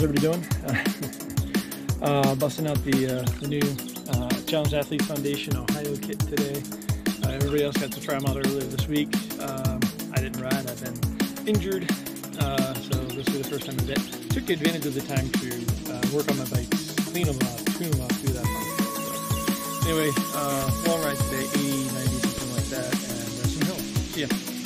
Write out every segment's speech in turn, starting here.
how's everybody doing? uh, busting out the, uh, the new uh, Challenge Athletes Foundation Ohio kit today. Uh, everybody else got to try them out earlier this week. Um, I didn't ride, I've been injured, uh, so this will be the first time I did. Took advantage of the time to uh, work on my bikes, clean them up, tune them up, do that anyway, uh, long ride today, 80, 90, something like that, and uh, some hills. See ya.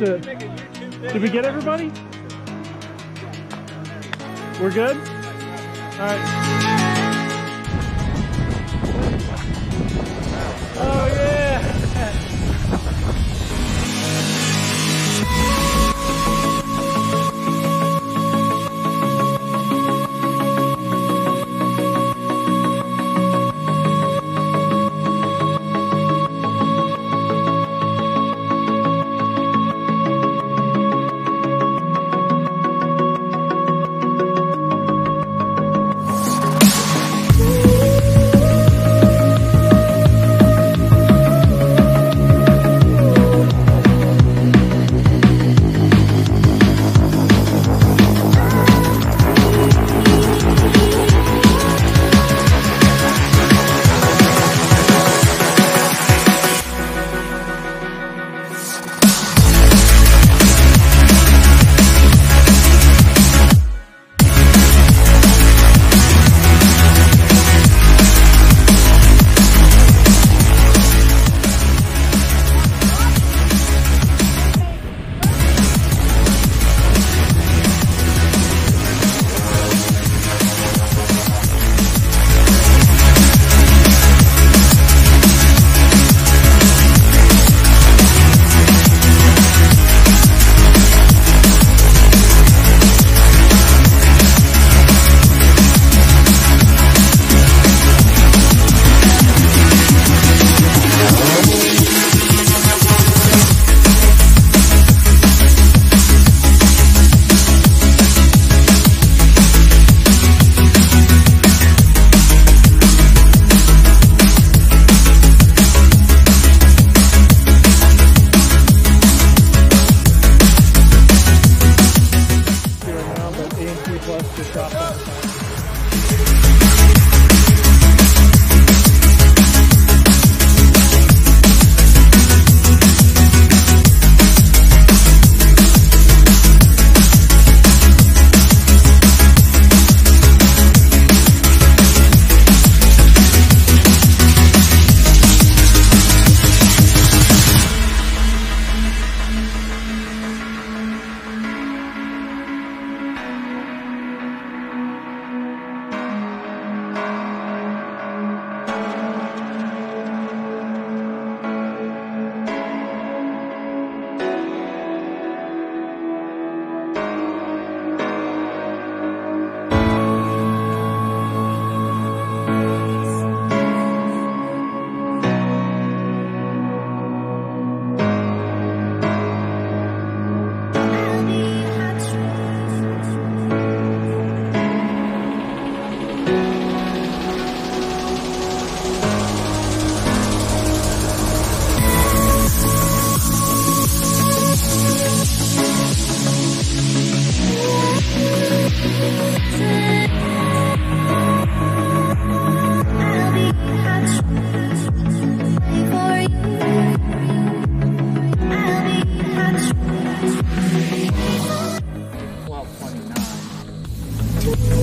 A, did we get everybody? We're good? All right. you.